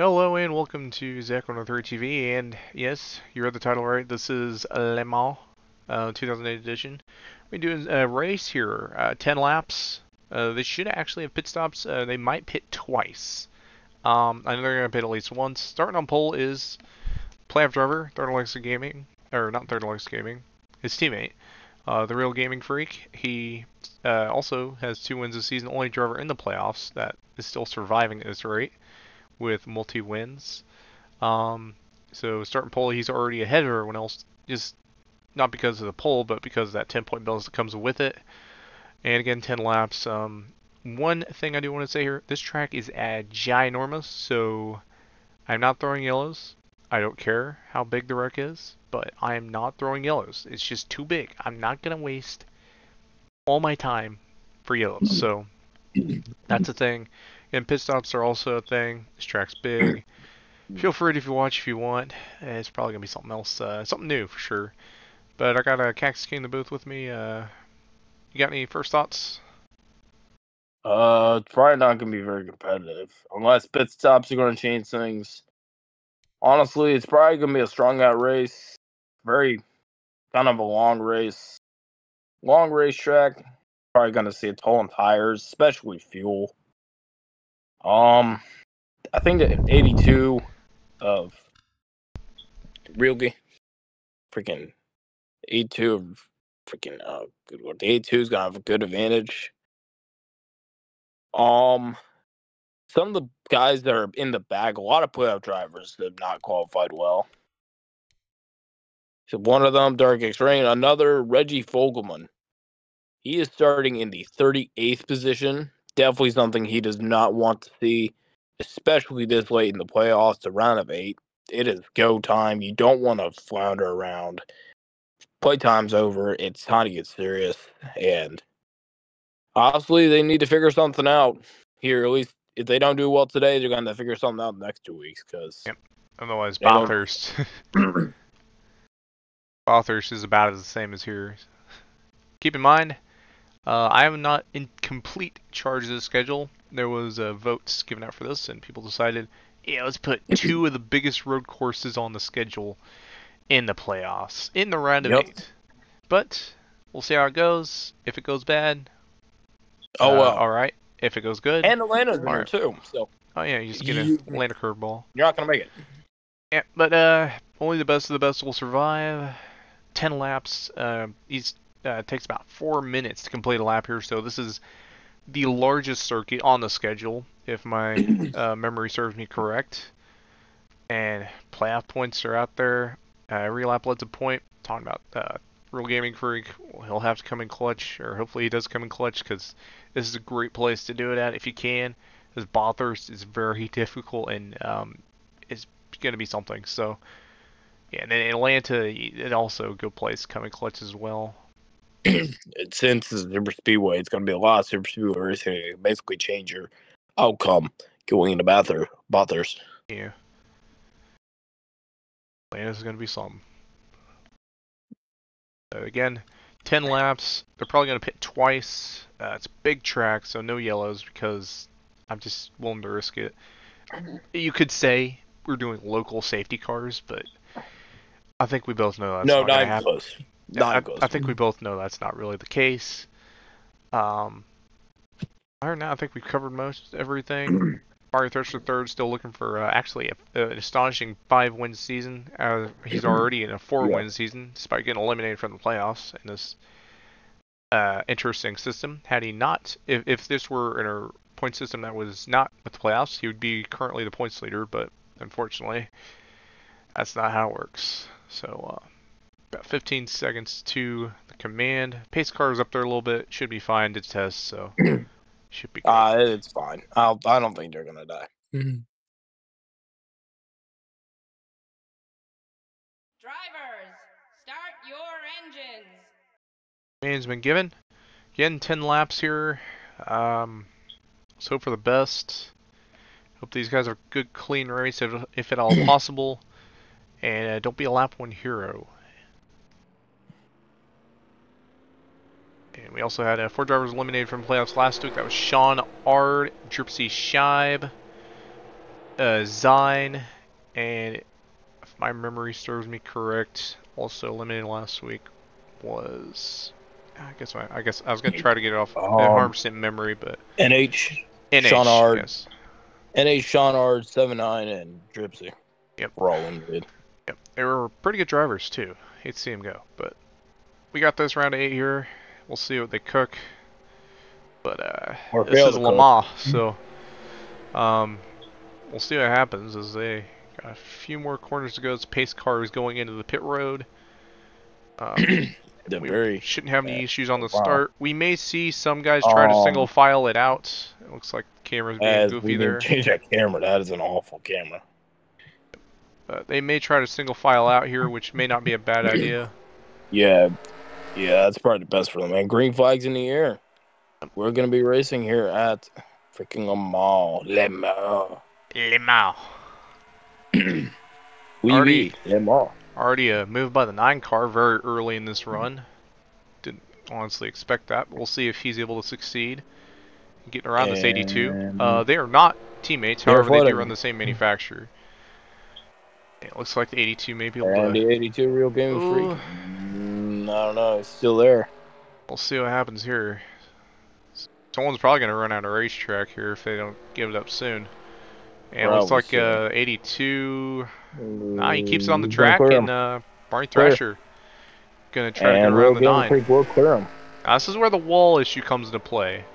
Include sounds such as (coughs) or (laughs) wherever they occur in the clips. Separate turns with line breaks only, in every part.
Hello and welcome to Zak 103 TV, and yes, you read the title right. This is Le Mans uh, 2008 edition. We're doing a race here, uh, 10 laps. Uh, they should actually have pit stops. Uh, they might pit twice. Um, I know they're going to pit at least once. Starting on pole is playoff driver, Third Alexa Gaming, or not Third Alexa Gaming, his teammate, uh, the real gaming freak. He uh, also has two wins this season, only driver in the playoffs that is still surviving at this rate with multi wins. Um, so starting pole, he's already ahead of everyone else, just not because of the pole, but because of that 10 point bonus that comes with it. And again, 10 laps. Um, one thing I do want to say here: this track is uh, ginormous, so I'm not throwing yellows. I don't care how big the wreck is, but I am not throwing yellows. It's just too big. I'm not gonna waste all my time for yellows. So that's a thing. And pit stops are also a thing. This track's big. (clears throat) Feel free to if you watch if you want. It's probably gonna be something else, uh, something new for sure. But I got a Cactus King in the booth with me. Uh, you got any first thoughts?
Uh, it's probably not gonna be very competitive unless pit stops are gonna change things. Honestly, it's probably gonna be a strong out race. Very kind of a long race. Long racetrack. Probably gonna see a toll on tires, especially fuel. Um, I think the 82 of Realty, freaking 82 of freaking uh, good one. The 82 is gonna have a good advantage. Um, some of the guys that are in the bag, a lot of playoff drivers that have not qualified well. So one of them, Dark X Rain, another Reggie Fogelman. He is starting in the 38th position definitely something he does not want to see, especially this late in the playoffs, the round of eight. It is go time. You don't want to flounder around. Playtime's over. It's time to get serious. And honestly, they need to figure something out here. At least if they don't do well today, they're going to figure something out the next two weeks. Because
yep. otherwise, Bathurst. (clears throat) Bathurst is about as the same as here. Keep in mind, uh, I am not in complete charge of the schedule. There was uh, votes given out for this, and people decided, yeah, let's put two of the biggest road courses on the schedule in the playoffs, in the round of yep. eight. But we'll see how it goes. If it goes bad,
oh well, uh,
all right. If it goes good,
and Atlanta's in there too. So
oh yeah, you just get a Atlanta curveball.
You're not gonna make it.
Yeah, but uh, only the best of the best will survive. Ten laps. Uh, he's uh, takes about four minutes to complete a lap here, so this is the largest circuit on the schedule, if my (clears throat) uh, memory serves me correct. And playoff points are out there. Uh, every lap leads a point. Talking about uh, Real Gaming Freak, he'll have to come in clutch, or hopefully he does come in clutch, because this is a great place to do it at if you can. Because Bathurst is very (laughs) difficult and um, it's going to be something. So, yeah, and then Atlanta, it also a good place coming clutch as well.
Since it's a Super Speedway, it's going to be a lot of Super Speedway racing. Basically, change your outcome going into Bathurst. Bathurst.
Yeah. This is going to be something. So again, 10 laps. They're probably going to pit twice. Uh, it's a big track, so no yellows because I'm just willing to risk it. You could say we're doing local safety cars, but I think we both know that's
no,
not,
not
happen.
close.
I, I, think we both know that's not really the case. Um, other than that, I think we've covered most everything. (clears throat) Mario Thirster third still looking for uh, actually a, an astonishing five win season. Uh, he's (clears throat) already in a four yeah. win season despite getting eliminated from the playoffs in this uh, interesting system. Had he not, if, if this were in a point system that was not with the playoffs, he would be currently the points leader. But unfortunately, that's not how it works. So uh, about 15 seconds to the command. Pace car is up there a little bit. Should be fine to test, so (clears throat) should be.
Ah, uh, it's fine. I'll, I don't think they're gonna die.
Mm-hmm. Drivers, start your engines.
Command's been given. Again, 10 laps here. Um, let's hope for the best. Hope these guys are good, clean race if, if at all (clears throat) possible. And uh, don't be a lap one hero. And we also had uh, four drivers eliminated from playoffs last week. That was Sean Ard, Dripsy Shibe, uh, Zine, and if my memory serves me correct, also eliminated last week was. I guess I, I guess I was gonna try to get it off
Um,
100 percent memory, but
NH,
NH,
Sean Ard.
yes.
NH, Sean Ard, seven nine, and Dripsy.
Yep.
We're all limited.
Yep, they were pretty good drivers too. Hate to see them go, but we got this round eight here. We'll see what they cook. But uh,
Or
this is
to.
Mans, so um, we'll see what happens as they got a few more corners to go. This pace car is going into the pit road. Um, (clears throat) we
very
shouldn't have any issues on the
Wow.
start. We may see some guys try to
Um,
single file it out. It looks like the camera's being goofy
we
there.
change that camera. That is an awful camera.
But they may try to single file out here, which may not be a bad (clears throat) idea.
Yeah, yeah, that's probably the best for them. And green flags in the air. We're gonna be racing here at freaking Le Mans. Le Mans.
Le Mans. (clears throat)
Oui,
Already-
oui, Le Mans.
Already a move by the nine car very early in this run. Didn't honestly expect that. We'll see if he's able to succeed. Getting around this 82. Uh, they are not teammates, however, they do run the same manufacturer. It looks like the 82 may be able
And
to.
the 82 real game
Ooh.
freak. Mm, I don't know. It's still there.
We'll see what happens here. Someone's probably going to run out of racetrack here if they don't give it up soon. And it looks like uh, 82. Nah, he keeps it on the
Mm,
track, and
and
uh, Barney Thrasher gonna try to get
and
around the nine.
will clear him.
Now, this is where the wall issue comes into play.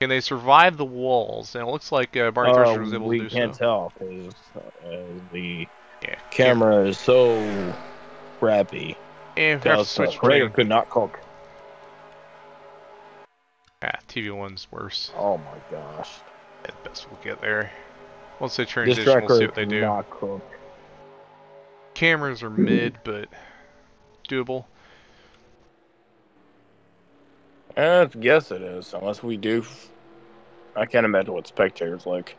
Can they survive the walls? And it looks like uh, Barney Thrasher was able to do so.
We can't tell because uh, the
Yeah,
camera is so crappy.
And we have to
Because uh,
switch
Prager could not cook.
Ah, TV1's worse.
Oh my gosh.
At best, we'll get there. Once they
This
transition,
tracker
we'll see what they
could
do.
not cook.
Cameras are mid, (clears throat) but doable.
I guess it is, unless we do. I can't imagine what spectators like.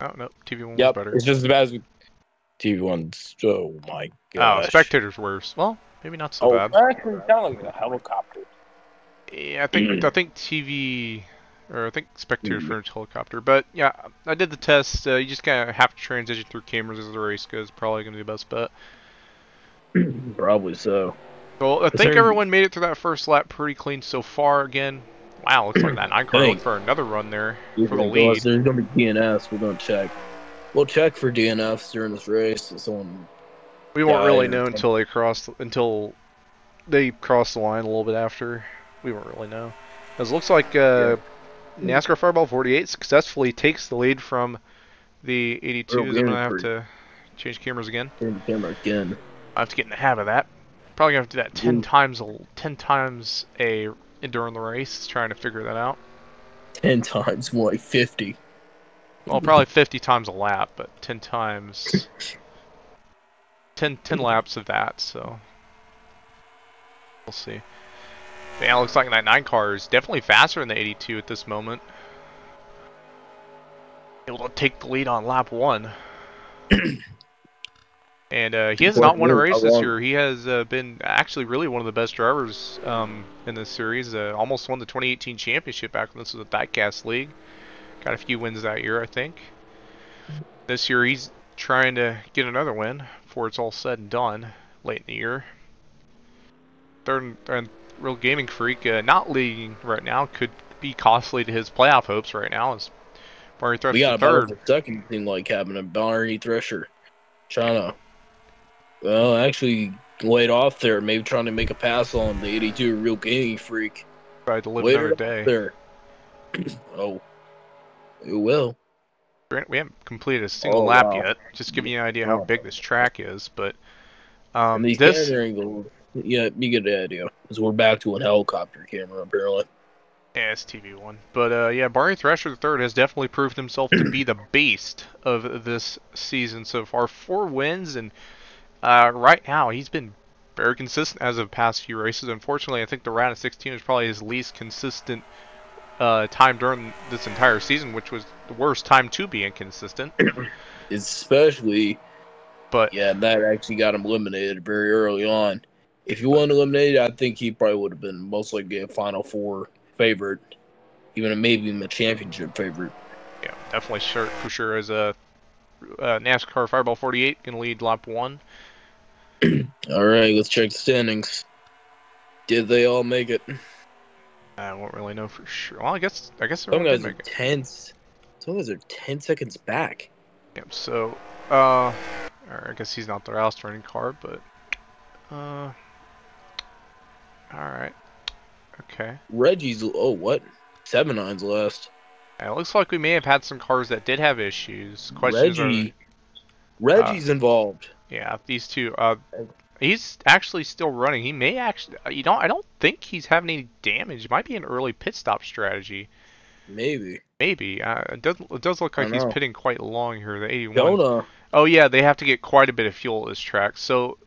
Oh no, TV1 was
Yep,
better.
it's just as bad as we- TV ones. Oh my
god.
Oh,
spectators worse. Well, maybe not so
Oh,
bad.
actually, sound like a helicopter.
Yeah, I think I think TV or I think spectators for a helicopter. But yeah, I did the test. Uh, you just kind of have to transition through cameras as the race goes. Probably gonna be the best bet. (clears throat)
Probably so.
Well, I think
there-
everyone made it through that first lap pretty clean so far. Again, wow, looks like that nine car
Dang.
looked for another run there
If
for the
it goes,
lead.
There's gonna be DNFs. We're gonna check. We'll check for DNFs during this race. If someone
We won't really know until they cross until they cross the line a little bit after. We won't really know. As it looks like uh, NASCAR Fireball 48 successfully takes the lead from the 82s.
Real
I'm gonna have to change cameras again.
the camera again,
I have to get in the habit of that. Probably gonna have to do that 10
Ooh.
times a 10 times a during the race, trying to figure that out.
ten times more like fifty.
Well, probably 50 times a lap, but 10 times 10 10 laps of that. So we'll see. Man, it looks like that 9 car is definitely faster than the 82 at this moment. Able to take the lead on lap 1. (clears throat) and uh, he has
Well,
not won a race this year. He has uh, been actually really one of the best drivers um, in this series. Uh, almost won the 2018 championship back when this was a Diecast League. Got a few wins that year, I think. This year he's trying to get another win before it's all said and done late in the year. Third and real gaming freak, uh, not leading right now, could be costly to his playoff hopes right now. As Barney Thresher
We got
third.
for second seemed like happening. Barney Thresher trying to, well, actually laid off there. Maybe trying to make a pass on the 82 real gaming freak.
Tried to live
Later
another day.
There. (clears throat) oh, it will.
We haven't completed a single
Oh,
lap
wow.
yet. Just giving you an idea how big this track is, but um, this
yeah, you get the idea. Because we're back to an helicopter camera apparently.
Yeah, it's TV one. But uh, yeah, Barney Thresher III has definitely proved himself to be the (clears throat) beast of this season so far. Four wins, and uh, right now he's been very consistent as of past few races. Unfortunately, I think the round of 16 is probably his least consistent uh, time during this entire season, which was the worst time to be inconsistent. (clears throat)
Especially,
But
yeah, that actually got him eliminated very early on. If he wasn't eliminated, I think he probably would have been most likely a Final Four favorite, even maybe a championship favorite.
Yeah. definitely sure for sure as a uh, NASCAR Fireball 48 can lead lap one. (clears throat)
All right, let's check the standings. Did they all make it?
I won't really know for sure. Well, I guess I guess
Some guys are
make it.
ten. Some guys are ten seconds back.
Yep. So, uh, I guess he's not the last running car, but uh, all right, okay.
Reggie's oh what? Seven nines last.
It looks like we may have had some cars that did have issues. Questions
Reggie.
are,
Reggie's involved.
yeah, these two. Uh, he's actually still running. He may actually, you know, I don't think he's having any damage. It might be an early pit stop strategy.
Maybe.
Maybe. Uh, it does. It does look like he's
know.
pitting quite long here. The 81.
Jonah.
Oh yeah, they have to get quite a bit of fuel at this track. So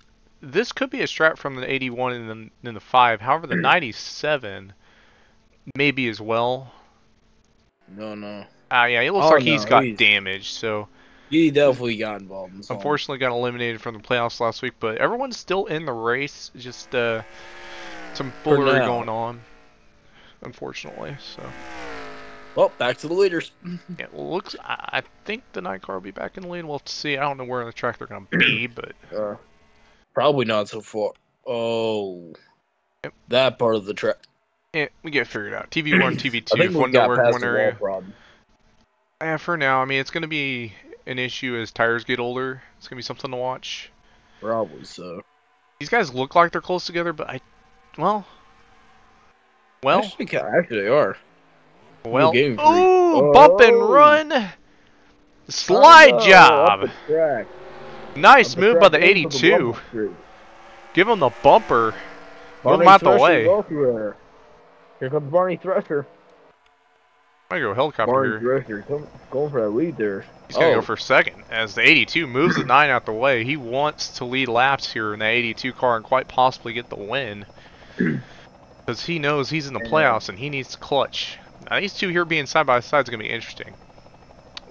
this could be a strat from the 81 and then, then the 5. However, the (clears throat) 97 maybe as well.
No, no.
Ah, yeah, it looks
Oh,
like he's got
he's-
damage. So
He definitely got involved in
unfortunately got eliminated from the playoffs last week. But everyone's still in the race. Just uh, some foolery going on. Unfortunately, so
Well, back to the leaders. (laughs)
it looks. I, I think the night car will be back in the lead. We'll see. I don't know where on the track they're gonna be, (clears throat) but
Uh, probably not so far. Oh.
Yep.
That part of the track.
yeah, we get figured out. TV one, TV (clears throat) two, if one
got
don't work
past
one area.
problem.
Yeah, for now, I mean, it's going to be an issue as tires get older. It's going to be something to watch.
Probably so.
These guys look like they're close together, but I, well, well,
actually, actually, they are.
well. Ooh, bump and
Oh.
run. Slide
Oh,
job.
the.
Nice move by the 82.
bumper strip.
Give him the bumper. Move
Barney
him out the way.
Here comes Barney Thresher.
To go helicopter
Barney
here.
Thresher come, going for that lead there.
He's going to
Oh.
go for second as the 82 moves the 9 out the way. He wants to lead laps here in the 82 car and quite possibly get the win. (clears throat) Because he knows he's in the playoffs and he needs to clutch. Now, these two here being side by side is going to be interesting.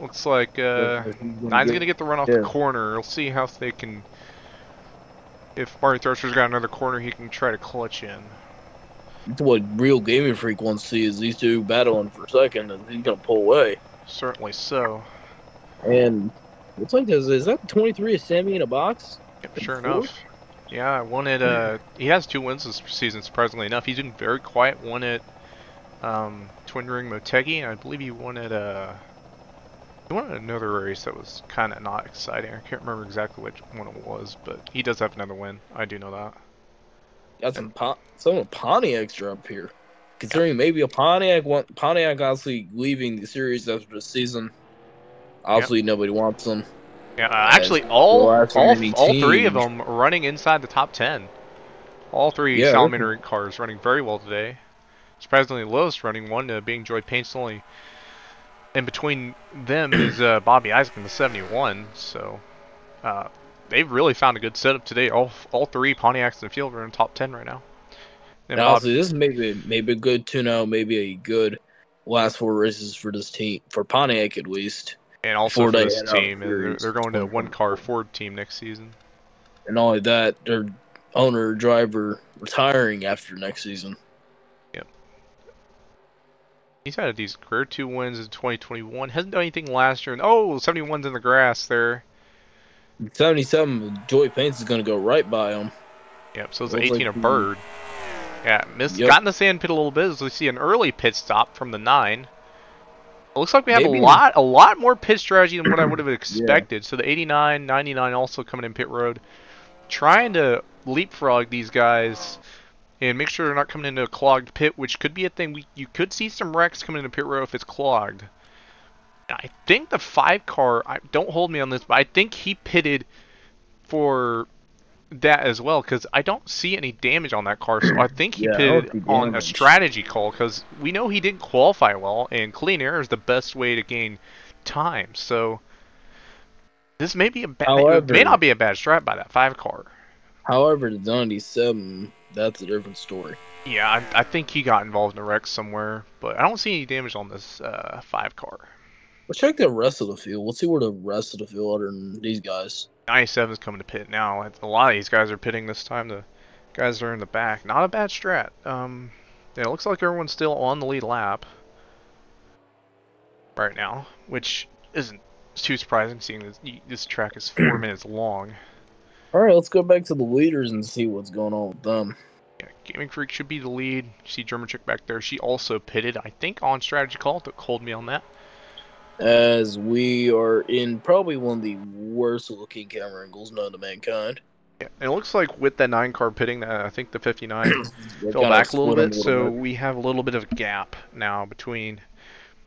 Looks like uh, Nine's going to get the run off
yeah.
the corner. We'll see how they can. If Barney Thresher's got another corner, he can try to clutch in.
That's what real gaming freak wants to see is these two battling for second, and he's gonna pull away.
Certainly so.
And looks like there's is that 23 is Sammy in a box?
Yep, sure enough. Yeah, I won at. Uh, he has two wins this season, surprisingly enough. He's been very quiet. Won at um, Twin Ring Motegi, and I believe he won at. Uh, he won at another race that was kind of not exciting. I can't remember exactly which one it was, but he does have another win. I do know that.
Got some Pon- some of Pontiacs are up here. Considering maybe a Pontiac want Pontiac obviously leaving the series after the season. Obviously nobody wants them.
Yeah, uh, actually, all all, all three of them running inside the top ten. All three
Yeah,
Salamander cars running very well today. Surprisingly, lowest running one uh, being Joy Paints only. And between them is uh, Bobby Isaac in the 71. So uh, they've really found a good setup today. All all three Pontiacs in the field are in top ten right now. And
And
Bob,
honestly, this is maybe maybe a good two now, maybe a good last four races for this team for Pontiac at least.
and also
Ford
for this
uh,
team, and they're, they're going to a one car Ford team next season.
And not only that, their owner driver retiring after next season. Yep.
He's had these career two wins in 2021. Hasn't done anything last year. And, oh, 71's in the grass there.
77, Joy Paints is going to go right by him.
Yep, so it's
an
18
like
a bird. Yeah, missed.
Yep.
Got in the sand pit a little bit as we see an early pit stop from the nine. It looks like we have
Maybe-
a lot, a lot more pit strategy than what I would have (clears throat) (clears throat) expected. So the 89, 99 also coming in pit road, trying to leapfrog these guys and make sure they're not coming into a clogged pit, which could be a thing. We you could see some wrecks coming into pit road if it's clogged. I think the five car. I, don't hold me on this, but I think he pitted for that as well because I don't see any damage on that car. So I think he
Yeah,
pitted on a strategy call because we know he didn't qualify well, and clean air is the best way to gain time. So this may be a bad, it may not be a bad strat by that five car.
However, the 97, that's a different story.
Yeah, I, I think he got involved in a wreck somewhere, but I don't see any damage on this uh, five car.
Let's check the rest of the field. Let's see where the rest of the field are than these guys.
97 is coming to pit now. A lot of these guys are pitting this time. The guys are in the back. Not a bad strat. Um, yeah, it looks like everyone's still on the lead lap. right now, which isn't too surprising seeing this, this track is four (clears throat) minutes long.
All right, let's go back to the leaders and see what's going on with them.
Yeah, Gaming Freak should be the lead. You see German chick back there. She also pitted, I think, on strategy call. Don't hold me on that.
As we are in probably one of the worst looking camera angles known to mankind.
Yeah, it looks like with that nine car pitting, that I think the 59 fell back a little bit, so
bit.
we have a little bit of a gap now between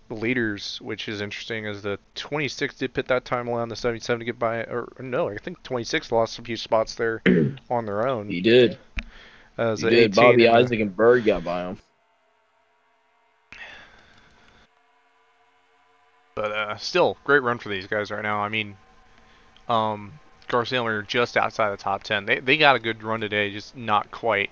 the leaders, which is interesting, as the 26 did pit that time, allowing the 77 to get by, or no, I think 26 lost a few spots there (clears throat) on their own.
he did.
As
He did.
18
Bobby
and
Isaac and Bird got by him.
But uh, still, great run for these guys right now. I mean, um, Garcia and are just outside the top 10. They they got a good run today, just not quite.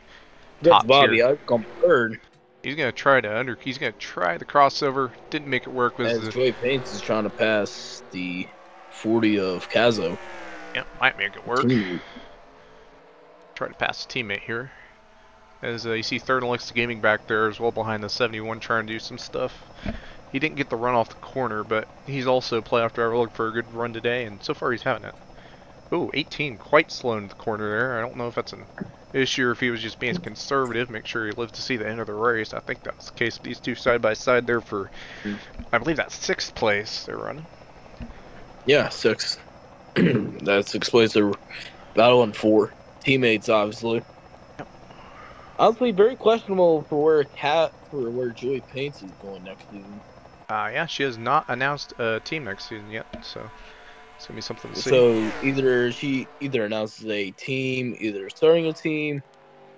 That's Bobby
tier.
Isaac on Bird.
He's gonna try to under. He's gonna try the crossover. Didn't make it work with
As
the.
Joey Paints is trying to pass the 40 of Kazo.
Yeah, might make it work.
Team.
Try to pass a teammate here. As uh, you see, third and Alexa Gaming back there as well behind the 71, trying to do some stuff. He didn't get the run off the corner, but he's also a playoff driver looking for a good run today, and so far he's having it. Ooh, 18, quite slow in the corner there. I don't know if that's an issue or if he was just being conservative, make sure he lived to see the end of the race. I think that's the case with these two side by side there for, I believe that's sixth place they're running.
Yeah, six. (clears throat) That's six place. They're battling four teammates, obviously. Honestly, very questionable for where Cat for where Joey Paints is going next season.
Uh, yeah, she has not announced a team next season yet, so it's gonna be something to see.
So either she either announces a team, either starting a team,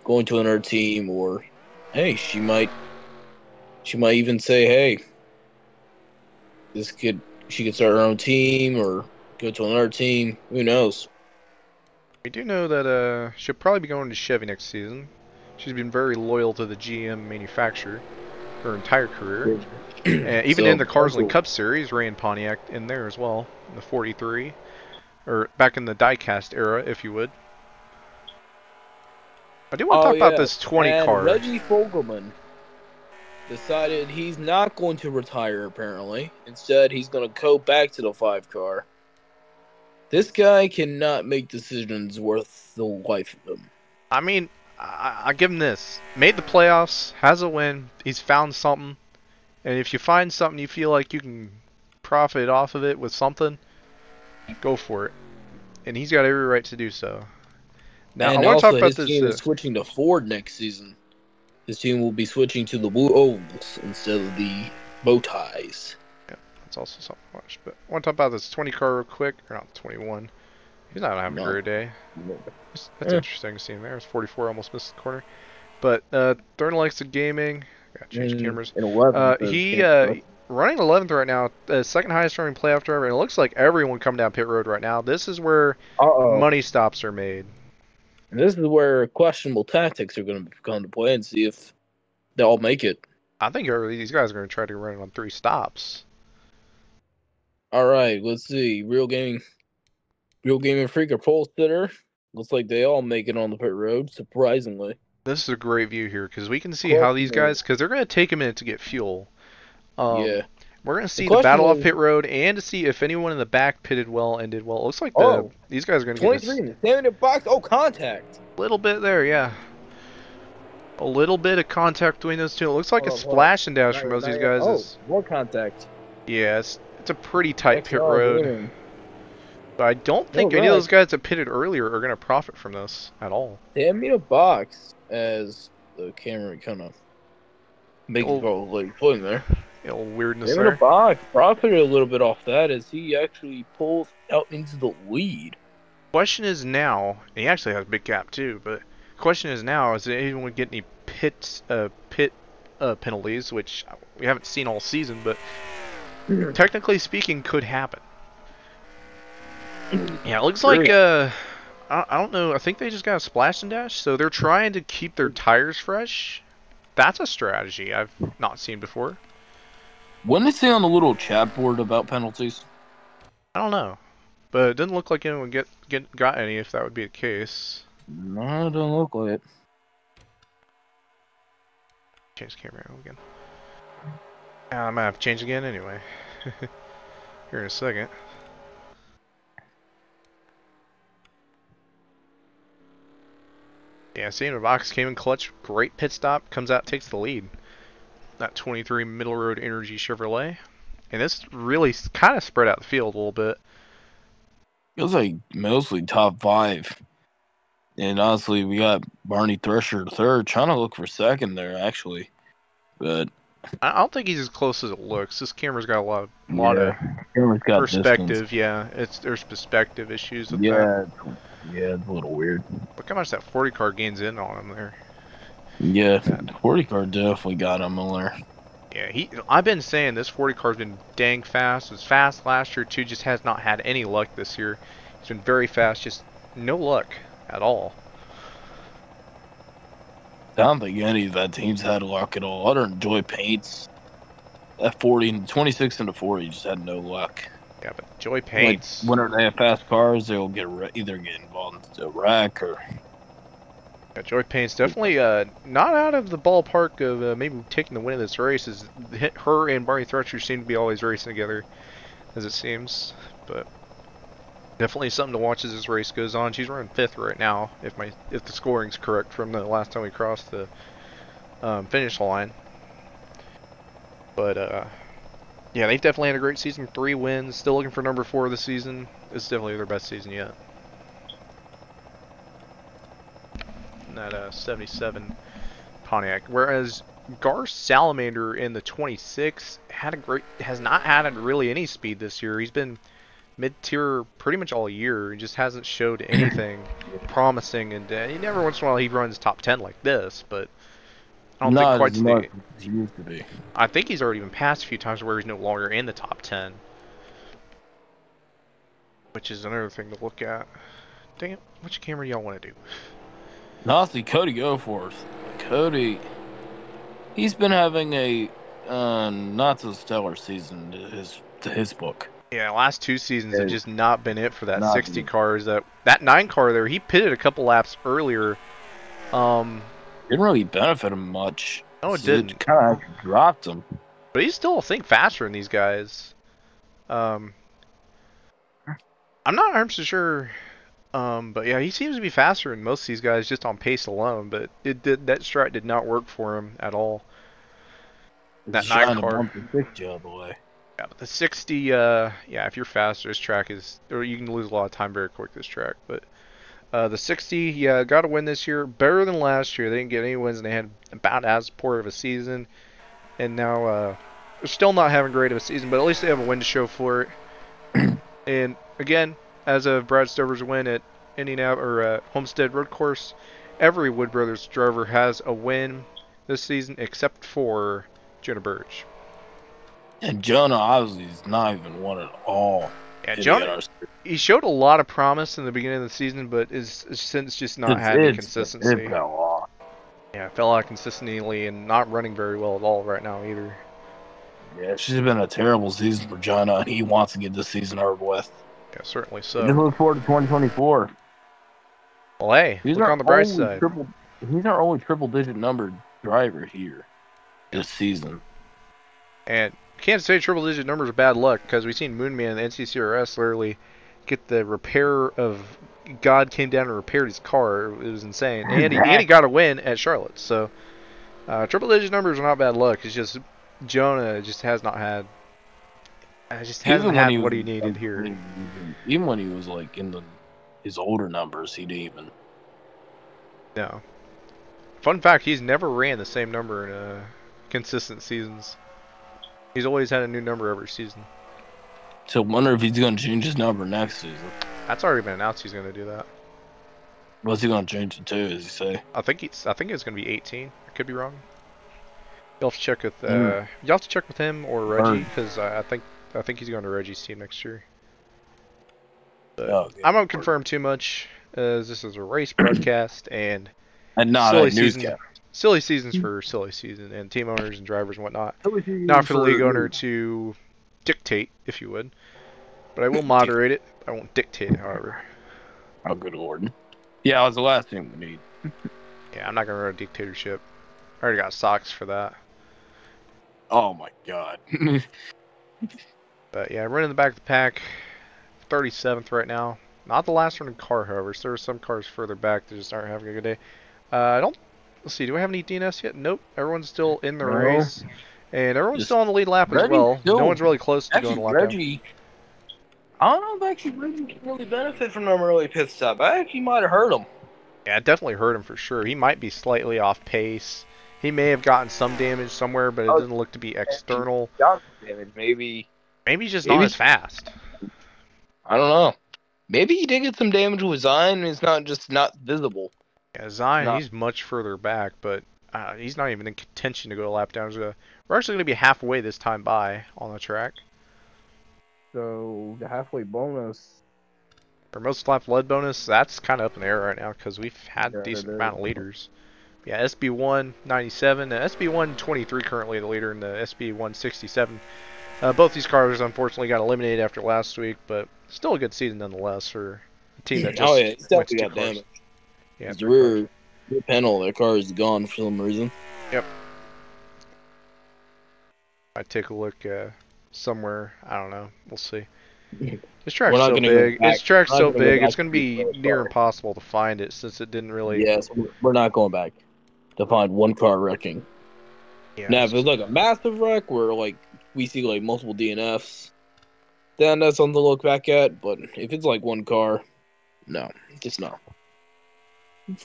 going to another team, or hey, she might she might even say, hey, this could she could start her own team or go to another team. Who knows?
We do know that uh, she'll probably be going to Chevy next season. She's been very loyal to the GM manufacturer her entire career. Uh, (clears throat) even
So,
in the Carsland
also-
Cup Series, ran Pontiac in there as well, in the 43, or back in the diecast era, if you would. I do want to
Oh,
talk about this 20
and
car.
Reggie Fogelman decided he's not going to retire. Apparently, instead he's going to go back to the five car. This guy cannot make decisions worth the life of him.
I mean, I, I give him this. Made the playoffs, has a win. He's found something. And if you find something you feel like you can profit off of it with something, go for it. And he's got every right to do so. Now,
and
I want to talk about this.
team
uh,
is switching to Ford next season. His team will be switching to the blue ovals instead of the bow ties.
That's also something to watch. But I want to talk about this 20 car real quick. Or not 21. He's not having
No.
a great day. That's, that's
Eh.
interesting to see him there. It's 44, almost missed the corner. But uh, Thurn likes the gaming. Got to change cameras.
and 11th
Uh, he uh, running 11th right now, uh, second highest running playoff driver, and it looks like everyone coming down pit road right now. This is where
Uh-oh.
money stops are made.
And this is where questionable tactics are going to come to play and see if they all make it.
I think early these guys are going to try to run it on three stops.
All right, let's see. Real gaming, real gaming freak or pole sitter. Looks like they all make it on the pit road. Surprisingly,
This is a great view here because we can see how these guys, because they're going to take a minute to get fuel. Um,
yeah.
We're going to see the,
question
battle off pit road and to see if anyone in the back pitted well and did well. It looks like the,
Oh.
these guys are going to get
Twenty-three
this
in the box. Oh, contact.
A little bit there, yeah. A little bit of contact between those two. It looks like a
on, hold on.
splash and dash from of these guys.
Oh,
is,
more contact.
yeah, it's, it's a pretty tight pit
XR
road. But I don't think
Oh,
any of those guys that pitted earlier are going to profit from this at all.
They have me in a box as the camera kind of makes it all like putting there.
You know, weirdness
They me in a box. Profited a little bit off that as he actually pulls out into the lead.
Question is now, and he actually has a big gap too, but question is now, is anyone get any pit, uh, pit uh, penalties, which we haven't seen all season, but (clears throat) technically speaking could happen. Yeah, it looks like, uh, I, I don't know, I think they just got a splash and dash, so they're trying to keep their tires fresh. That's a strategy I've not seen before.
What did it say on the little chat board about penalties?
I don't know. But it didn't look like anyone get, get got any if that would be the case.
No, it don't look like it.
Change the camera angle again. Uh, I might have to change again anyway. (laughs) here in a second. Yeah, Sam Box came in clutch, great pit stop, comes out, takes the lead. That 23 Middle Road Energy Chevrolet. And this really kind of spread out the field a little bit.
Feels like mostly top five. And honestly, we got Barney Thresher third, trying to look for second there actually. But
I don't think he's as close as it looks. This camera's got a lot of, lot of
got
perspective.
distance.
Yeah, it's there's perspective issues with that.
Yeah, it's- a little weird.
Look how much that 40 car gains in on him there.
Yeah, the 40 car definitely got him in there.
Yeah, he. I've been saying this 40 car's been dang fast. It was fast last year too. Just has not had any luck this year. He's been very fast. Just no luck at all.
I don't think any of that team's had luck at all. Other than Joy Paints, that 40 26 and the 40 just had no luck.
Yeah, but Joy Paints.
Like, whenever they have fast cars, they'll get either get involved in a wreck or
Yeah, Joy Paints definitely uh, not out of the ballpark of uh, maybe taking the win of this race. Is her and Barney Thresher seem to be always racing together, as it seems. But definitely something to watch as this race goes on. She's running fifth right now, if my if the scoring's correct from the last time we crossed the um, finish line. But uh, yeah, they've definitely had a great season. Three wins. Still looking for number four this season. It's definitely their best season yet. that uh, 77 Pontiac. Whereas Gar Salamander in the 26 had a great has not had really any speed this year. He's been mid tier pretty much all year. He just hasn't showed anything (coughs) promising, and uh, he never once in a while he runs top 10 like this, but. I don't
not
think quite
as
to
much
the,
as he used to be.
I think he's already been passed a few times where he's no longer in the top 10. Which is another thing to look at. Dang it, which camera do y'all want to do?
Honestly, Cody Goforth. Cody, he's been having a uh, not so stellar season to his to his book.
Yeah, last two seasons have just not been it for that
Not
60
been.
cars. That that nine car there, he pitted a couple laps earlier. Um,
Didn't really benefit him much.
no, it didn't.
kind of dropped him.
But he's still, I think, faster than these guys. Um, I'm not 100 percent sure. Um, but yeah, he seems to be faster than most of these guys just on pace alone. But it did that strat did not work for him at all. That nine car.
the 60 the.
Yeah, but the 60, uh, yeah, if you're faster, this track is, or you can lose a lot of time very quick this track. But uh, the 60, yeah, got a win this year, better than last year. They didn't get any wins, and they had about as poor of a season. And now uh, they're still not having great of a season, but at least they have a win to show for it. (clears throat) and again, as of Brad Stover's win at Indianapolis or uh, Homestead Road Course, every Wood Brothers driver has a win this season except for Jonah Burge.
And Jonah obviously is not even one at all.
Yeah,
in
Jonah, he showed a lot of promise in the beginning of the season, but is has since just not
It's-
had any
it's-
consistency.
It fell off.
Yeah, fell out consistently and not running very well at all right now either.
Yeah, she's been a terrible season for Jonah, and he wants to get this season over with.
Yeah, certainly
Just
so.
look forward to 2024.
Well, hey,
He's
look
our
on the bright
only
side.
Triple, he's our only triple-digit numbered driver here this season.
And can't say triple digit numbers are bad luck because we've seen Moonman and NCCRS literally get the repair of God came down and repaired his car. It was insane. And he, and he got a win at Charlotte. So uh, triple digit numbers are not bad luck. It's just Jonah just has not had. uh, just hasn't
when
had
he
what
was-
he needed here.
Even when he was like in the his older numbers, he didn't even.
No. Fun fact: He's never ran the same number in uh, consistent seasons. He's always had a new number every season.
So wonder if he's going to change his number next season.
That's already been announced. He's going to do that.
What's he going to change it to? As you say?
I think it's. I think it's going to be 18. I could be wrong. You'll have to check with. Uh,
Mm.
You'll have to check with him or Reggie because I, I think. I think he's going to Reggie's team next year.
Oh,
I won't confirm too much, as this is a race (clears throat) broadcast and
And not a newscast.
Silly seasons for silly season, and team owners and drivers and whatnot. Not for the league owner to dictate, if you would. But I will (laughs) moderate it. I won't dictate, however.
Oh, good lord. Yeah, that was the last thing we need. (laughs)
Yeah, I'm not gonna run a dictatorship. I already got socks for that.
Oh my god. (laughs)
But yeah, running the back of the pack, 37th right now. Not the last running car, however. So there are some cars further back that just aren't having a good day. Uh, I don't. Let's see. Do I have any DNS yet? Nope. Everyone's still in the
No.
race, and everyone's
Just
still on the lead lap as
Reggie
well.
still-
No one's really close to going
Actually,
a lap down.
Reggie. I don't know if actually Reggie can really benefit from them early pit stop. I actually might have hurt him.
Yeah, it definitely hurt him for sure. He might be slightly off pace. He may have gotten some damage somewhere, but it
Oh,
doesn't look to be external.
Damage, maybe.
Maybe he's just
maybe-
not as fast.
I don't know. Maybe he did get some damage with Zion and it's not just not visible.
Yeah, Zion,
No.
he's much further back, but uh, he's not even in contention to go a lap down. There's a- We're actually going to be halfway this time by on the track.
So the halfway bonus.
Our most lap lead bonus, that's kind of up in the air right now because we've had
Yeah,
a decent amount of leaders. Yeah, SB1 97, uh, SB1 23 currently the leader, and the SB1 67. Uh, both these cars unfortunately got eliminated after last week, but still a good season nonetheless for a team that just
oh yeah, he's
went to
definitely
two
got
cars.
damage.
Yeah,
His rear, rear panel of that car is gone for some reason. Yep.
I take a look uh, somewhere. I don't know. We'll see. (laughs) This track's so big. This track's so
not go
big. It's going to be near
car.
impossible to find it since it didn't really.
Yes, we're not going back to find one car wrecking.
Yeah,
Now, if it's like a massive wreck where like we see like multiple DNFs, then that's something to look back at. But if it's like one car, no, just no.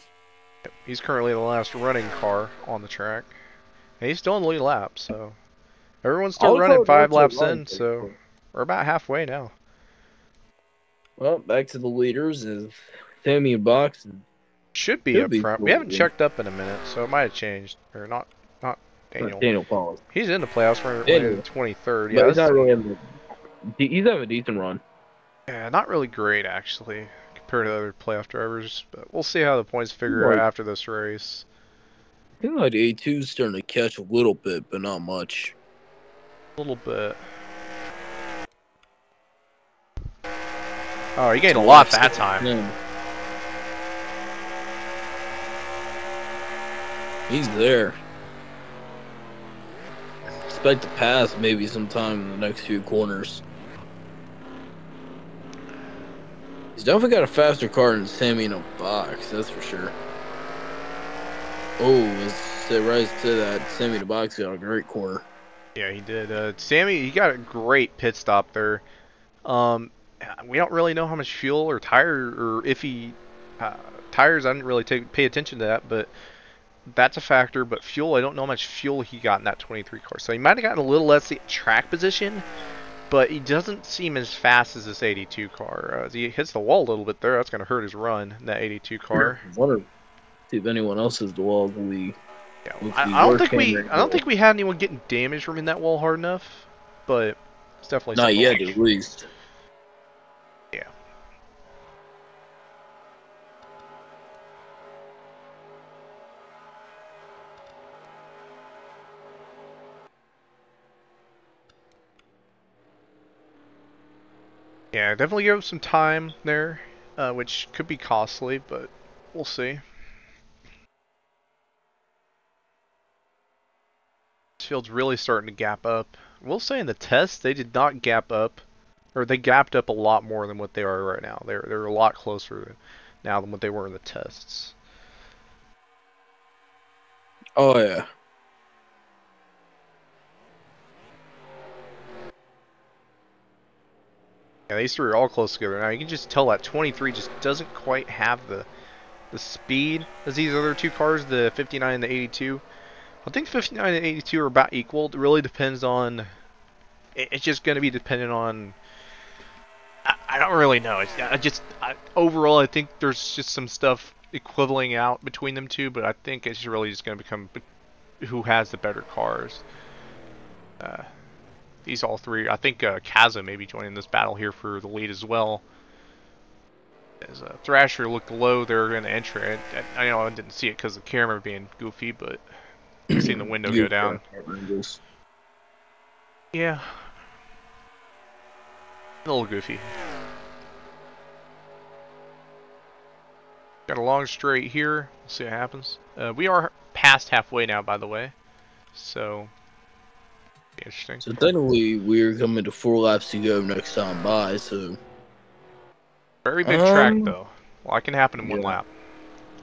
He's currently the last running car on the track. And he's still in the lead lap, so everyone's still
All
running five laps in, so we're about halfway now.
Well, back to the leaders is Sammy and Box.
Should be
Should
up
be
front. We haven't checked up in a minute, so it might have changed. Or not, not Daniel.
Daniel Paul.
He's in the playoffs for
Daniel.
the 23rd. Yeah,
he's not really having a, he's having a decent run.
yeah, not really great actually compared to other playoff drivers. But we'll see how the points figure
Right.
out after this race.
I think like A 2's starting to catch a little bit, but not much.
A little bit. Oh, he gained a lot that time.
Yeah. He's there. Expect to pass maybe sometime in the next few corners. He's definitely got a faster car than Sammy in a box, that's for sure. Oh, say right to that. Sammy in a box got a great corner.
Yeah, he did. Uh, Sammy, he got a great pit stop there. Um, we don't really know how much fuel or tire or if he uh, tires. I didn't really take pay attention to that, but that's a factor. But fuel, I don't know how much fuel he got in that 23 car. So he might have gotten a little less track position, but he doesn't seem as fast as this 82 car. Uh, as he hits the wall a little bit there, that's going to hurt his run. in That 82 car.
I wonder if anyone else has the walls in the
Yeah,
With
I, I don't think we I don't think we had anyone getting damaged from in that wall hard enough, but it's definitely
not yet at least.
Yeah, definitely give some time there, uh, which could be costly, but we'll see. This field's really starting to gap up. We'll say in the test they did not gap up, or they gapped up a lot more than what they are right now. They're they're a lot closer now than what they were in the tests.
Oh yeah.
Yeah, these three are all close together. Now you can just tell that 23 just doesn't quite have the the speed as these other two cars, the 59 and the 82. I think 59 and 82 are about equal. It really depends on. It's just going to be dependent on. I, I don't really know. It's, I just I, overall, I think there's just some stuff equivaling out between them two, but I think it's really just going to become who has the better cars. Uh, these all three. I think uh, Kaza may be joining this battle here for the lead as well. As uh, Thrasher looked low there in the entry. I, I know I didn't see it because the camera being goofy, but I seen the (clears throat) window go down. Yeah. A little goofy. Got a long straight here. We'll see what happens. Uh, we are past halfway now, by the way. So, Interesting.
So technically, we're coming to four laps to go next time by. So
Very big track
Um,
though. A lot can happen in one
yeah.
lap.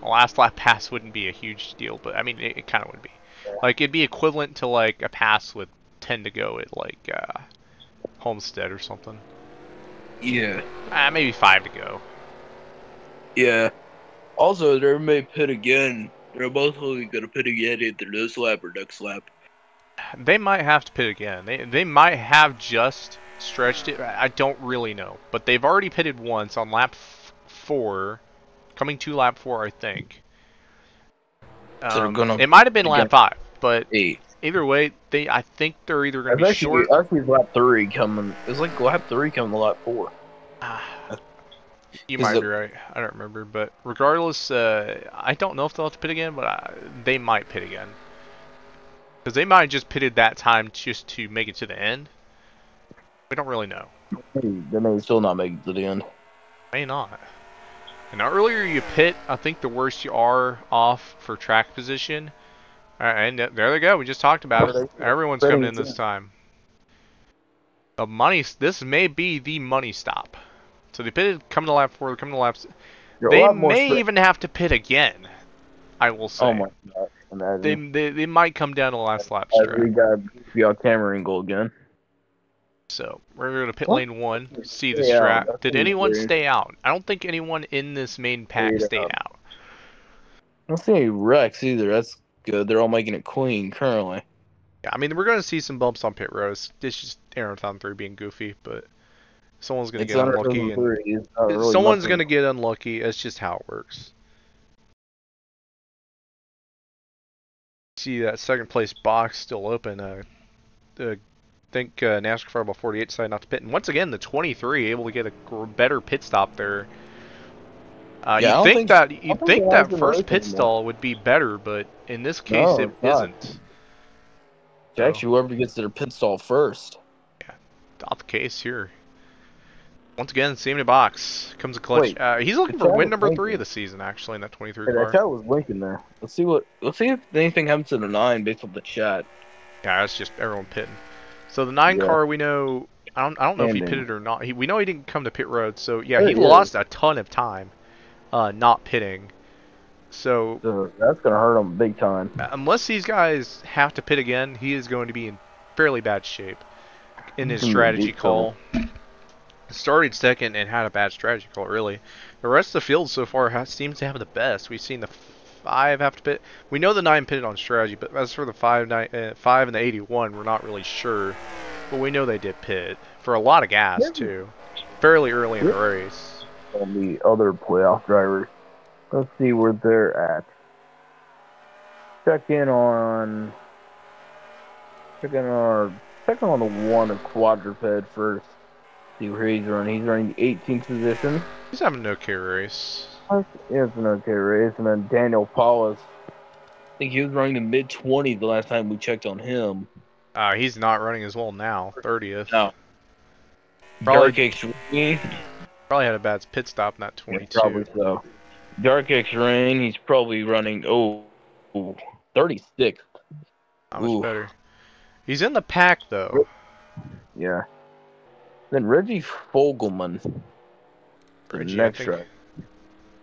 A last lap pass wouldn't be a huge deal, but I mean it, it kind of would be. Like it'd be equivalent to like a pass with ten to go at like uh, Homestead or something.
yeah,
Ah, maybe five to go.
yeah. Also, they may pit again. They're both only gonna pit again either this lap or next lap.
They might have to pit again. They they might have just stretched it. I I don't really know, but they've already pitted once on lap f- four, coming to lap four, I think.
So they're
Um,
gonna-
it might have been lap five, but
Eight.
either way, they I think they're either going to be
actually,
short.
actually lap three coming. It's like lap three coming to lap four.
Ah, you
Is
might
it-
be right. I don't remember, but regardless, uh, I don't know if they'll have to pit again, but I, they might pit again because they might have just pitted that time just to make it to the end. We don't really know.
They may still not make it to the end.
May not. And the earlier you pit, I think the worse you are off for track position. Alright, and there they go. We just talked about it. Everyone's coming in this time. The money. This may be the money stop. So they pitted, coming to lap four, coming to lap. They may even have to pit again. I will oh say.
Oh my god!
They,
Imagine.
they they might come down to the last lap
As
straight.
we got we got camera angle again.
So we're going to pit
What?
lane one, see the
Yeah,
strat.
that's
Did anyone
weird.
stay out? I don't think anyone in this main pack
Stayed
stayed
out.
out.
I don't see any wrecks either. That's good. They're all making it clean currently.
Yeah, I mean we're going to see some bumps on pit rows. It's just Aerothon three being goofy, but someone's going to get unlucky. And,
three. It's not really
someone's going to get unlucky. It's just how it works. See that second place box still open. Uh, uh think uh, NASCAR Fireball 48 decided not to pit, and once again the 23 able to get a better pit stop there. Uh,
Yeah, I
you think,
think-
that you think
think
that first pit
is
stall would be better, but in this case
No,
it
it's not.
isn't.
It's Actually, whoever gets their pit stall first.
Not the case here. Once again, same in a box. Comes a clutch.
Wait,
uh, he's looking for win
was
number three of the season, actually, in that 23
Hey,
car.
that chat was blinking there. Let's see what. Let's see if anything happens to the nine based on the chat.
Yeah, that's just everyone pitting. So the nine
Yeah.
car, we know. I don't. I don't know if he pitted or not. He, we know he didn't come to pit road. So yeah,
Yeah,
he
he is.
lost a ton of time, uh, not pitting. So
So that's gonna hurt him big time.
unless these guys have to pit again, he is going to be in fairly bad shape in his strategy
deep
call. Started second and had a bad strategy call, really. The rest of the field so far has, seems to have the best. We've seen the five have to pit. We know the nine pitted on strategy, but as for the five, nine, uh, five and the 81, we're not really sure. But we know they did pit for a lot of gas
Yeah.
too, fairly early in the race.
On the other playoff drivers, let's see where they're at. Check in on. Check in on. Check in on the one of quadruped first. See where he's running. He's running the 18th position.
He's having an okay race.
It's an okay race. And then Daniel Paulus. I think he was running the mid 20s the last time we checked on him.
Uh, he's not running as well now, 30th.
No.
Probably-
Dark Extreme.
Probably had a bad pit stop in that
Yeah,
22.
probably so. Dark X Rain, he's probably running, oh, 36.
Not much better. He's in the pack though.
Yeah. Then Reggie Fogelman. For
Reggie,
next
think-
track.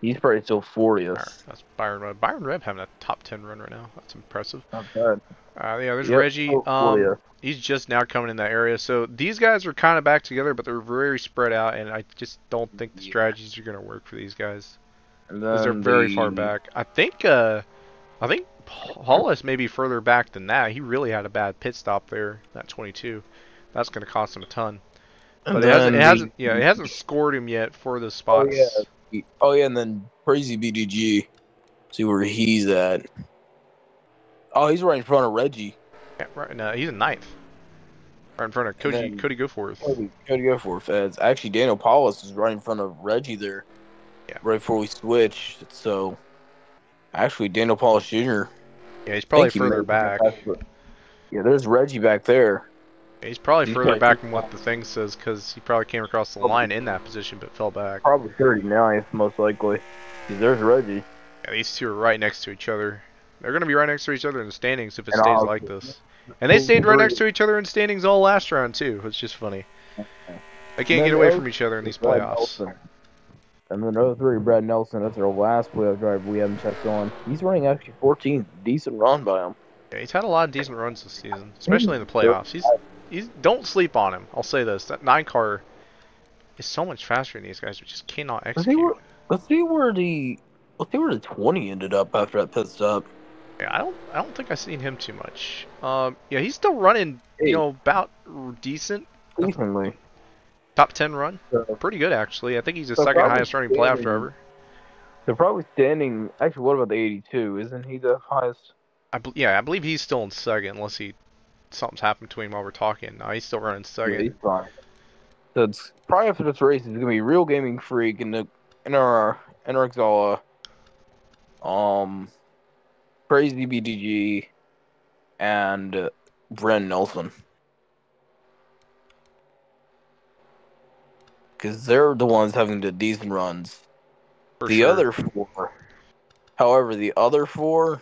He's probably still 40th.
Alright, That's Byron Webb. Byron Webb having a top 10 run right now. That's impressive.
Not bad.
Uh, yeah, there's
Yep,
Reggie.
oh,
Um, he's just now coming in that area. So these guys are kind of back together, but they're very spread out, and I just don't think the
Yeah.
strategies are going to work for these guys
And
because they're
then
very far back. I think. Uh, I think Paulus may be further back than that. He really had a bad pit stop there. That 22. That's going to cost him a ton.
And
But it hasn't. It hasn't. Yeah, it hasn't scored him yet for the
Oh
spots.
yeah. oh, yeah, and then Crazy BDG. See where he's at. Oh, he's right in front of Reggie.
Yeah, right. No, he's in ninth. Right in front of Cody.
then-
Cody Goforth.
Cody, Cody go for Feds. Actually, Daniel Paulus is right in front of Reggie there.
Yeah.
Right before we switch, So, actually, Daniel Paulus Jr.
Yeah, he's probably
think he
further back.
Yeah, there's Reggie back there.
He's probably
He's
further back than what the thing says because he probably came across the line in that position but fell back.
Probably 39th, most likely. there's Reggie.
Yeah, these two are right next to each other. They're going to be right next to each other in the standings if it
And
stays
I'll-
like this. And they stayed right next to each other in standings all last round too. It's just funny. They can't get away from each other in these playoffs.
Nelson. And then 03, Brad Nelson. That's our last playoff drive we haven't checked on. He's running actually 14th. Decent run by him.
Yeah, he's had a lot of decent runs this season, especially in the playoffs. He's he's don't sleep on him. I'll say this: that nine car is so much faster than these guys, we just cannot execute.
where let's see where the let's see where the twenty ended up after that pit stop.
Yeah, I don't I don't think I've seen him too much. Um, yeah, he's still running,
Hey.
you know, about decent
Decently.
top ten run.
So,
Pretty good actually. I think he's the
So
second highest running playoff driver.
they're probably standing. Actually, what about the 82? Isn't he the highest?
I yeah, I believe he's still in second, unless he something's happened between while we're talking. No, he's still running
Yeah,
second.
he's fine. So it's probably after this race, it's gonna be real gaming freak and the in our in our Xala, um, crazy BDG, and uh,
Bren Nelson. Because they're the ones having the decent runs.
for
the
sure.
other four, however, the other four,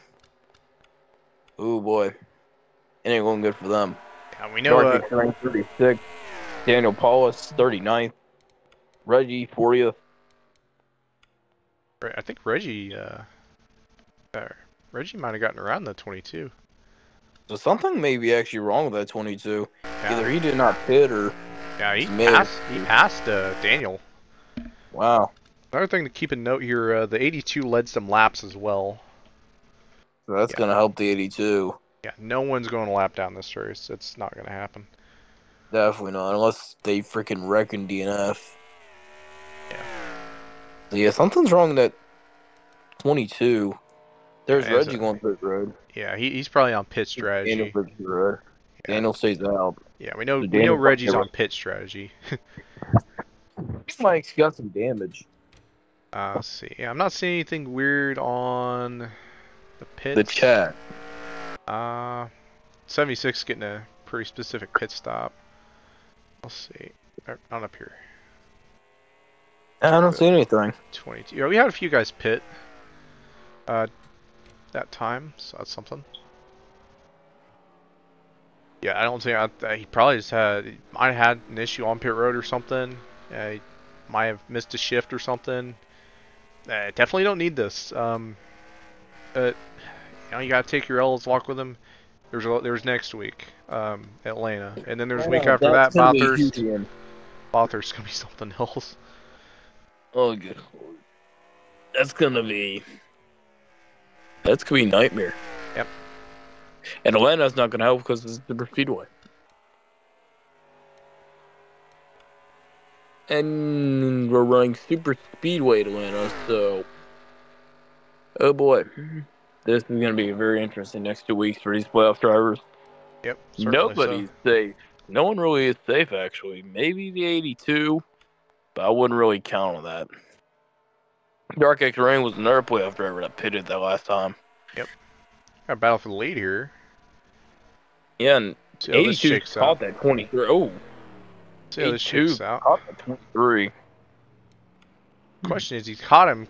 oh boy, it ain't going good for them.
yeah, we know. Uh,
36, Daniel Paulus 39th, Reggie 40th.
Re- I think Reggie, uh, Reggie might have gotten around the 22.
So something may be actually wrong with that 22.
Yeah,
Either he did not pit or
yeah he
missed.
passed. He passed uh, Daniel.
wow.
Another thing to keep in note here: uh, the 82 led some laps as well.
So that's
Yeah.
gonna help the 82.
Yeah, no one's going to lap down this race. It's not going to happen.
Definitely not, unless they freaking wreck reckon DNF.
Yeah.
Yeah, something's wrong that 22. There's
Yeah,
Reggie going pit road.
Yeah, he, he's probably on pit strategy.
Daniel pit road.
Yeah.
Daniel stays out.
Yeah, we know
So
we know Reggie's on pit strategy. (laughs)
Mike's got some damage.
Uh, let's see. Yeah, I'm not seeing anything weird on the pit.
The chat.
Uh, 76 getting a pretty specific pit stop. Let's see. Er, Not up here.
I don't see anything.
22. Yeah, we had a few guys pit. Uh, that time, so that's something. Yeah, I don't think I, uh, he probably just had he might have had an issue on pit road or something. Uh, he might have missed a shift or something. Uh, definitely don't need this. Um, but you know you gotta take your L's, walk with them. There's a, there's next week, um, Atlanta, and then there's a week after that, Bathurst. Bathurst's gonna be (laughs) something else.
Oh, good. lord. That's gonna be. That's gonna be nightmare.
Yep.
And Atlanta's not gonna help because it's the speedway. And we're running super speedway at Atlanta, so. Oh boy, this is gonna be very interesting next two weeks for these playoff drivers.
Yep. certainly so.
Nobody's safe. No one really is safe, actually. Maybe the 82, but I wouldn't really count on that. Dark X Rain was another playoff driver that pitted that last time. Yep.
Got a battle for the lead here.
Yeah, and
See
82 caught that 23. Oh,
See this
82
out.
caught that 23.
Question is, he caught him.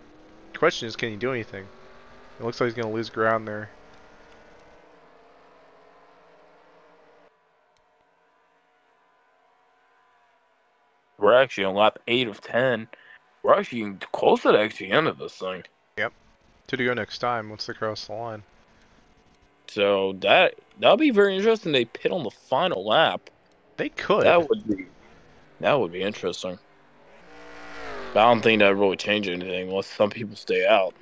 Question is, can he do anything? It looks like he's gonna lose ground there.
We're actually on lap 8 of 10. We're actually close to the actually end of this thing. Yep.
Two to go next time once they cross the line.
So that that'll be very interesting. They pit on the final lap.
They could.
That would be that would be interesting. But I don't think that would really change anything unless some people stay out.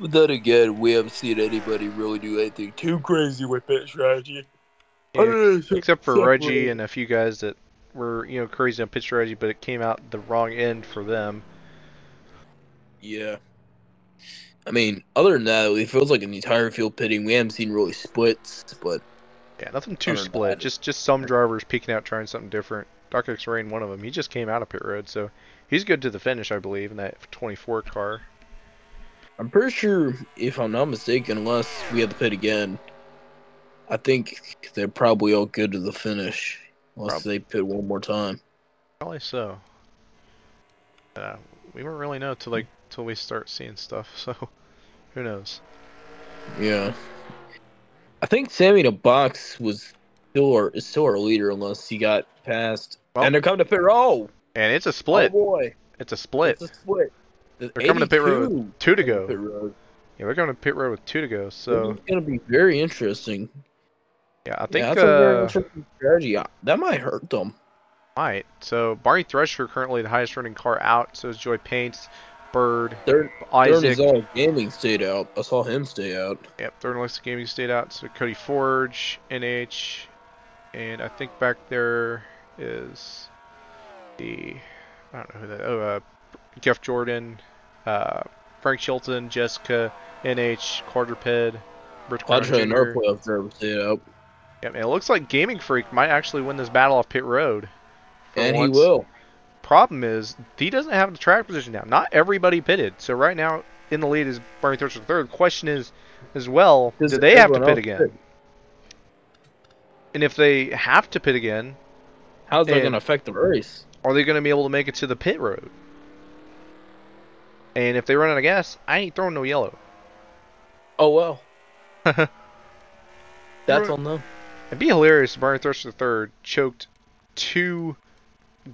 Then again, we haven't seen anybody really do anything too crazy with pit strategy.
Yeah, except for Reggie and a few guys that were, you know, crazy on pitch strategy, but it came out the wrong end for them.
Yeah. I mean, other than that, it feels like an entire field pitting. We haven't seen really splits, but
Yeah, nothing too split.
that-
Just just some drivers peeking out trying something different. Dark X Rain, one of them. He just came out of pit road, so he's good to the finish, I believe, in that 24 car.
I'm pretty sure, if I'm not mistaken, unless we have to pit again, I think they're probably all good to the finish, unless
Prob-
they pit one more time.
Probably so. Uh, we won't really know till like till we start seeing stuff. (laughs) So who knows?
Yeah. I think Sammy the Box was still our, is still our leader unless he got past.
Well-
and they're coming to pit road.
And it's a split.
Oh boy,
It's a split.
it's a split. The
They're coming to pit road
82
Two to go.
Pit road.
Yeah, we're coming to pit road with two to go. So
it's gonna be very interesting.
yeah, I
yeah,
think
that's a very
uh,
interesting strategy. Uh, That might hurt them.
might. So Barney Thresher currently the highest running car out. So is Joy Paints, Bird,
Third,
Isaac.
third all gaming stayed out. I saw him stay out.
Yep, third and Alexa Gaming stayed out. So Cody Forge, NH, and I think back there is the I don't know who that. Oh, uh, Jeff Jordan, uh, Frank Chilton, Jessica, NH, Quadruped, Rich Crown
Quadra and our
Jr.
playoff driver stayed out,
Yep, and it looks like Gaming Freak might actually win this battle off pit road. for
and he will.
Problem is, he doesn't have the track position now. Not everybody pitted. So right now in the lead is Barney Thresher third. Question is, as well,
Does
do they have to pit again?
pit?
And if they have to pit again,
How's that going to affect the race?
are they going to be able to make it to the pit road? And if they run out of gas, I ain't throwing no yellow.
Oh well, (laughs) that's on them.
It'd be hilarious if Barney Thresher third choked two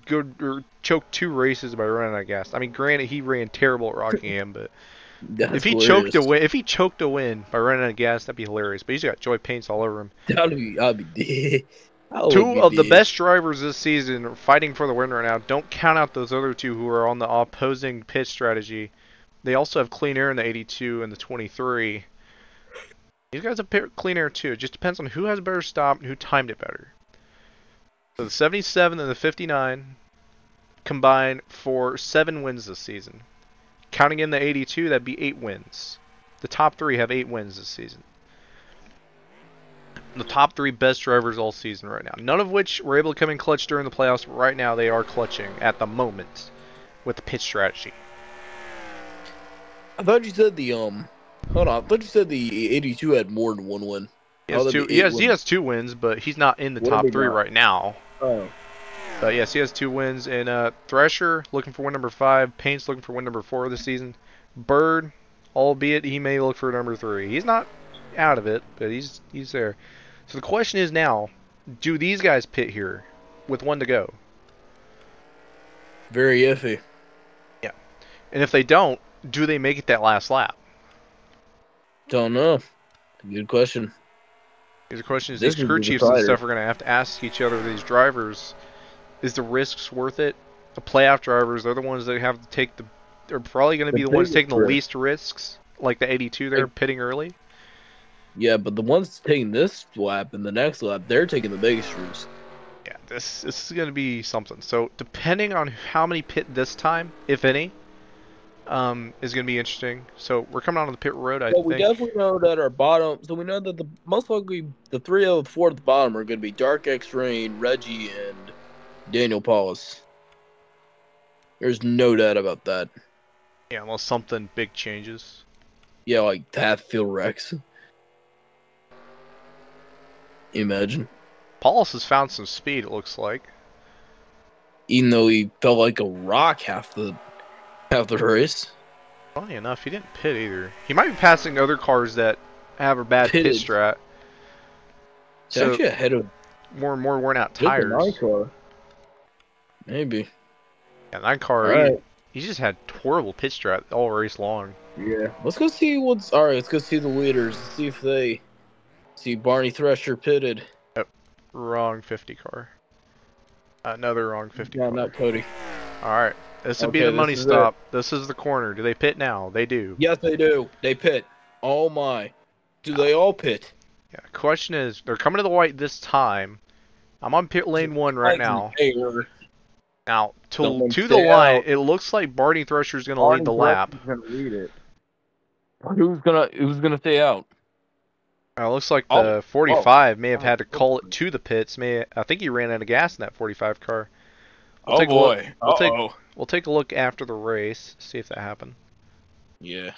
good or choked two races by running out of gas. I mean, granted he ran terrible at Rockingham, (laughs) but if he
hilarious.
choked a win, if he choked a win by running out of gas, that'd be hilarious. But he's got joy paints all over him.
that'd be, I'd be dead.
Two of the best drivers this season are fighting for the win right now. Don't count out those other two who are on the opposing pit strategy. They also have clean air in the 82 and the 23. These guys have clean air too. It just depends on who has a better stop and who timed it better. So the 77 and the 59 combine for seven wins this season. Counting in the 82, that'd be eight wins. The top three have eight wins this season the top three best drivers all season right now. None of which were able to come in clutch during the playoffs, but right now they are clutching at the moment with the pitch strategy.
I thought you said the um. Hold on, I thought you said the 82 had more than one win.
He
Oh,
has,
that'd
two, he, has, he has two wins, but he's not in the
What
top three
not?
right now.
Oh,
But yes, he has two wins. And uh, Thrasher looking for win number five. Paints looking for win number four this season. Bird, albeit he may look for number three. He's not out of it, but he's he's there. So the question is now, do these guys pit here with one to go?
very iffy. Yeah.
And if they don't, do they make it that last lap?
Don't know. Good question.
The question is,
This
these crew chiefs and stuff are going to have to ask each other, these drivers, is the risks worth it? The playoff drivers, they're the ones that have to take the, they're probably going to be
The
the ones taking the least risks, like the 82 they're pitting early.
Yeah, but the ones taking this lap and the next lap, they're taking the biggest risk.
Yeah, this this is going to be something. So depending on how many pit this time, if any, um, is going to be interesting. So we're coming onto the pit road, I
But we definitely know that our bottom. So we know that the most likely the three of the four at the bottom are going to be Dark X Rain, Reggie, and Daniel Paulus. There's no doubt about that.
Yeah, unless something big changes.
Yeah, like Hatfield Rex. Imagine.
Paulus has found some speed. It looks like.
Even though he felt like a rock half the half the race.
Funny enough, he didn't pit either. He might be passing other cars that have a bad pit
Pitted.
strat.
It's
So
actually ahead of
more and more worn out tires.
car. Maybe.
Yeah, that car,
All
he,
right.
he just had horrible pit strat all race long.
Yeah. Let's go see what's all right. Let's go see the leaders. See if they see Barney Thresher pitted. Yep.
Wrong 50 car. Another wrong 50
No,
car.
not Cody.
All right, this would be
Okay,
the
this
money
is it.
stop. This is the corner. Do they pit now? They do.
Yes, they do. They pit. Oh my. Do they all pit?
Yeah. Question is, they're coming to the white this time. I'm on pit lane one right now. Now to
Someone
to the line,
out.
it looks like Barney Thresher's gonna lead the lap.
Gonna lead it. Who's gonna Who's gonna stay out?
Uh, it looks like
Oh,
the 45 may have
oh,
had to call it to the pits. May I think he ran out of gas in that 45 car. We'll
oh
take a look-
boy.
we'll take- We'll take a look after the race, see if that happened.
Yeah.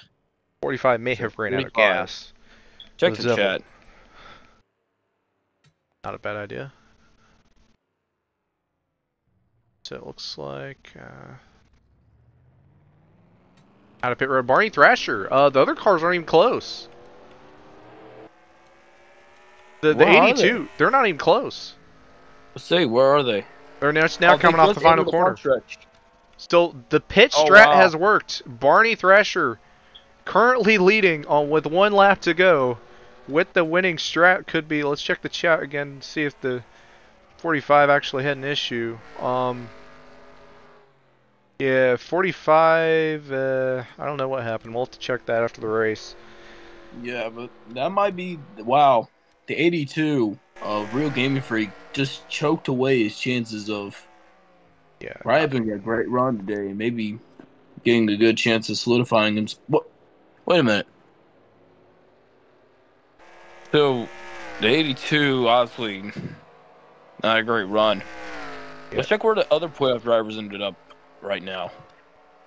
45 may have ran out of gas.
Check
the
the chat.
Not a bad idea. So it looks like uh, out of pit road, Barney Thrasher. Uh, the other cars aren't even close. The the
Where
82, they're not even close.
Let's see, where are they?
They're now, now
Oh,
coming off the
clipped
final
into
corner.
front stretch.
Still, the pit
Oh,
strat
wow.
has worked. Barney Thrasher currently leading on with one lap to go. With the winning strat could be. Let's check the chat again. See if the 45 actually had an issue. Um. Yeah, 45. Uh, I don't know what happened. We'll have to check that after the race.
Yeah, but that might be wow. The 82 of Real Gaming Freak just choked away his chances of
Yeah.
probably having a great run today and maybe getting a good chance of solidifying him. What? Wait a minute.
So, the 82, obviously, not a great run.
Yeah.
Let's check where the other playoff drivers ended up right now.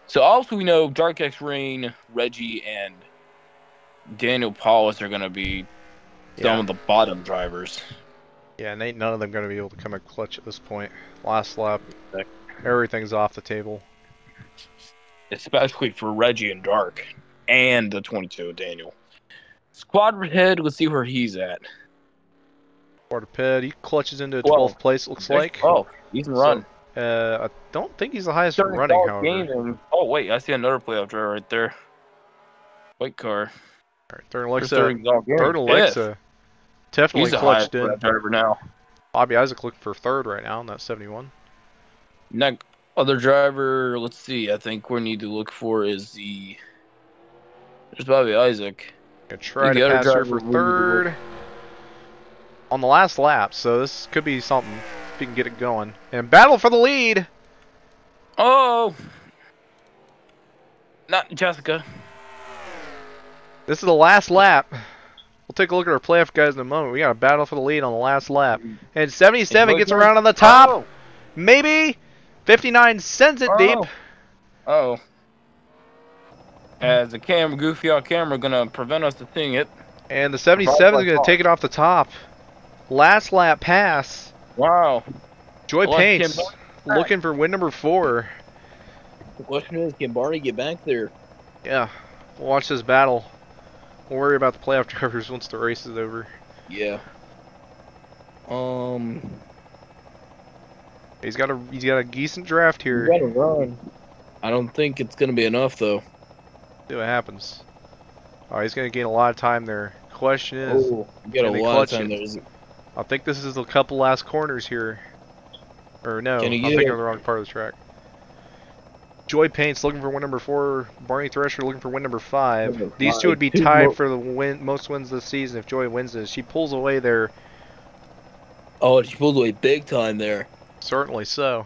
So, also, we know Dark X Rain, Reggie, and Daniel Paulus are going to be
Yeah.
of the bottom drivers.
Yeah, and ain't none of them going to be able to come in clutch at this point. Last lap, everything's off the table.
especially for Reggie and Dark and the 22 Daniel. Squad head, let's see where he's at.
Quarter he clutches into
Twelve.
12th place. Looks like.
oh, he can run.
Uh, I don't think he's the highest
Starting
running, however.
gaming. Oh wait, I see another playoff driver right there. White car.
Alright, third Alexa, third. Alexa, definitely
He's
clutched in.
playoff driver now.
Bobby Isaac looking for third right now in that 71.
Next other driver, let's see. I think we need to look for is the. There's Bobby Isaac.
Gonna try
The
to
other
pass her
driver
for
we need to
third on the last lap, so this could be something if he can get it going. And battle for the lead.
Oh, not Jessica.
This is the last lap. We'll take a look at our playoff guys in a moment. We got a battle for the lead on the last lap. Mm-hmm. And 77 gets around on the top.
Oh,
Maybe. 59 sends it deep.
Oh. Oh. As the camera, goofy on camera, gonna prevent us to seeing it.
And the 77 is going to take it off the top. Last lap pass.
Wow.
Joy
Well,
Paints
Kim
looking for win number four.
The question is, can Barney get back there?
Yeah, we'll watch this battle. We'll worry about the playoff (laughs) drivers once the race is over.
Yeah. Um,
He's got a he's got a decent draft here.
gotta run. I don't think it's gonna be enough though.
See what happens. Oh, he's gonna gain a lot of time there. Question is,
Oh, you got a lot of time
it?
there. Is-
I think this is a couple last corners here. Or no,
Can he
I'm
get
thinking of the wrong part of the track. Joy Paints looking for win number four. Barney Thresher looking for win number five.
Number
These two would be tied for the win most wins this season if Joy wins this. She pulls away there,
Oh, she pulled away big time there.
certainly so.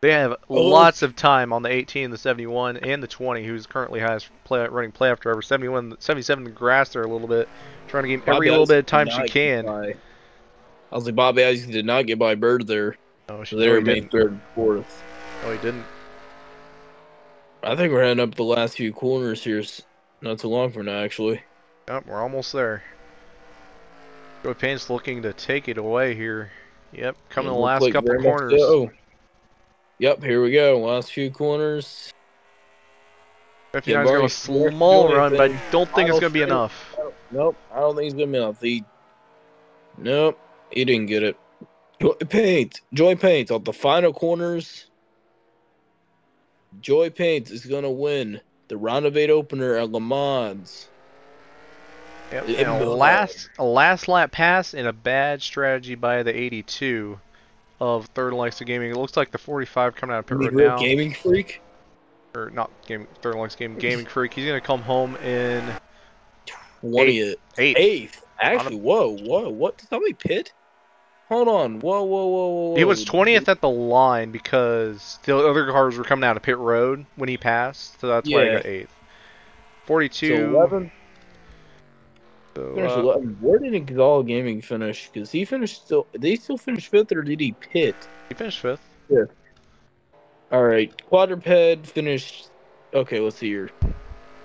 They have
Oh.
lots of time on the 18, the 71, and the 20, who's currently highest play, running playoff driver. 71, 77 the grass there a little bit, trying to gain every little bit of time she can.
I was like, Bobby Isaac did not get by Bird there.
Oh, she
So they
no, he
remain
didn't.
third and fourth.
Oh, he didn't.
I think we're heading up the last few corners here. Not too long from now, actually.
Yep, we're almost there. Joy Paints looking to take it away here. Yep, coming the last
like
couple corners.
so. Yep, here we go. Last few corners.
59's got a small run, but oh,
I
don't think it's going to be enough.
Nope, I don't think he's gonna be enough. He, nope, he didn't get it. Joy Paint, Joy Paint on the final corners. Joy Paint is gonna win the round of eight opener at Le Mans.
Yep,
It
a last, a last lap pass and a bad strategy by the 82 of Third Alexa Gaming. It looks like the 45 coming out of pit road now.
gaming freak.
Or not gaming, Third Alexa Gaming, Gaming Freak. He's going to come home in
Twentieth,
8th.
eighth. Actually, whoa, whoa, what? Did somebody pit? Hold on, whoa, whoa, whoa, whoa.
He was 20th at the line because the other cars were coming out of pit road when he passed, so that's why he got 8th. 42.
So eleven.
so,
Finished
uh,
11. Where did Exalt Gaming finish? Because he finished still. Did he still finish fifth, or did he pit?
he finished 5th. Yeah.
All right, quadruped finished. Okay, let's see here.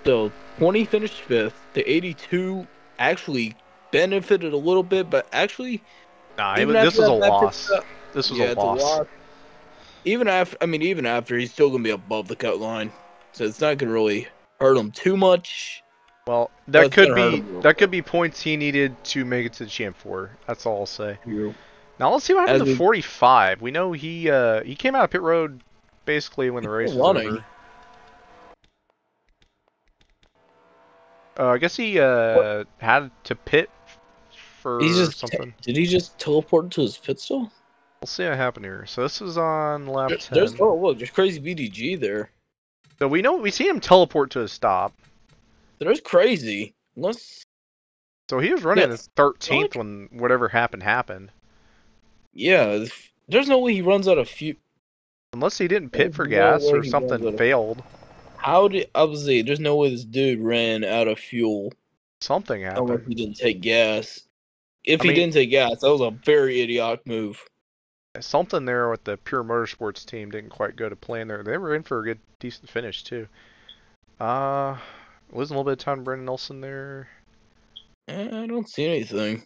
So twenty finished fifth. The eighty-two actually benefited a little bit, but actually
Nah,
Even
this
after
was a loss.
stop-
This was
yeah,
a
it's
loss.
Even after, I mean, even after, he's still gonna be above the cut line, so it's not gonna really hurt him too much.
Well, that
it's
could be
him a little
that could be points he needed to make it to the champ four. That's all I'll say. Now let's see what happened
As
to
we-
45. We know he uh he came out of pit road basically when the
He's
race
still
was
running.
over. Uh, I guess he uh had to pit for
He's just
something.
did he just teleport to his pit stall?
We'll see what happened here. So this is on lap
There-
10.
There's oh look, there's crazy BDG there.
So we know we see him teleport to a stop.
There's crazy. Unless
So he was running
Yes.
in 13th when whatever happened happened.
yeah, there's no way he runs out of fuel.
Unless he didn't pit
There's
for
no
gas or something
runs out of-
failed.
How did I was say there's no way this dude ran out of fuel
Something happened.
unless he didn't take gas. If
I
he
mean-
didn't take gas, that was a very idiotic move.
Something there with the Pure Motorsports team didn't quite go to plan there. They were in for a good, decent finish too. Uh, losing a little bit of time to Brendan Nelson there.
Eh, I don't see anything.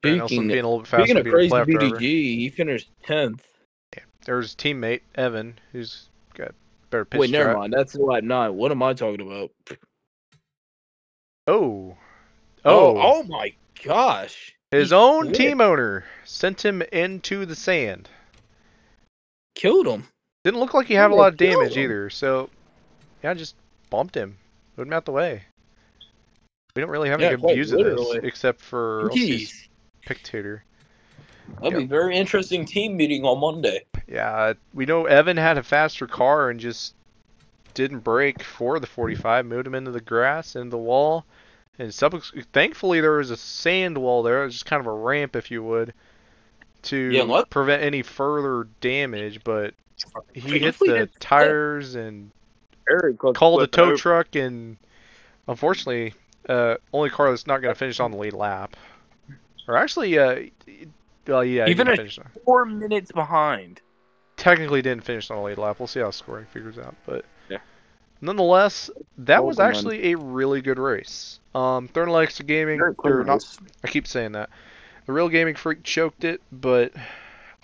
Brendan Nelson being a little bit faster
speaking of crazy
driver.
BDG, he finished tenth. Yeah.
There's teammate Evan, who's got better pitch
Wait, never
strat.
mind. That's lap nine. What am I talking about?
Oh,
Oh,
oh,
oh my gosh!
his
he
own
flipped.
team owner sent him into the sand.
Killed him.
Didn't look like he had a
Oh,
lot of damage
him.
either. So, yeah, just bumped him, moved him out the way. We don't really have any good
quite
views of this except for LC's
Jeez.
spectator.
That'd be a very interesting team meeting on Monday.
Yeah, we know Evan had a faster car and just didn't break for the 45, moved him into the grass, into the wall. And sub- thankfully, there was a sand wall there, it was just kind of a ramp, if you would, to
Yeah,
prevent any further damage. But he hit the tires and called a
flip
tow
over.
truck, and unfortunately, uh, only car that's not going to finish on the lead lap. Or actually, uh, well, yeah,
He
he didn't
finished-
finish.
Four minutes behind.
technically didn't finish on the lead lap. We'll see how scoring figures out, but
Yeah.
Nonetheless, that was
Golden
actually a really good race. Um, Third Gaming, or not. I keep saying that. The real gaming freak choked it, but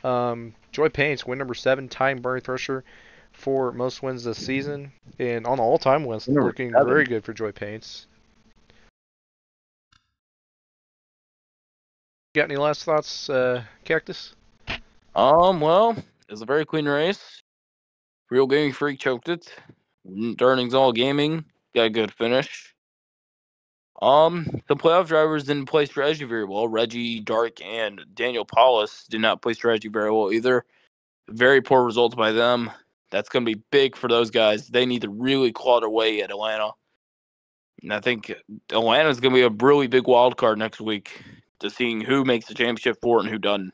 um, Joy Paints win number seven, tying Bernie Thresher for most wins this season, and on the all-time wins,
Number
looking
seven.
very good for Joy Paints. Got any last thoughts, uh, Cactus?
Um, well, it's a very clean race. Real Gaming Freak choked it. Durning's All Gaming got a good finish. Um, the playoff drivers didn't play strategy very well. Reggie, Dark, and Daniel Paulus did not play strategy very well either. Very poor results by them. That's going to be big for those guys. They need to really claw their way at Atlanta. And I think Atlanta's going to be a really big wild card next week to seeing who makes the championship for and who doesn't.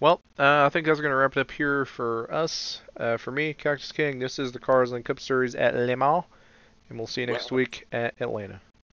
Well, uh, I think that's going to wrap it up here for us. Uh, for me, Cactus King, this is the Cars Link Cup Series at Le Mans, and we'll see you next week at Atlanta.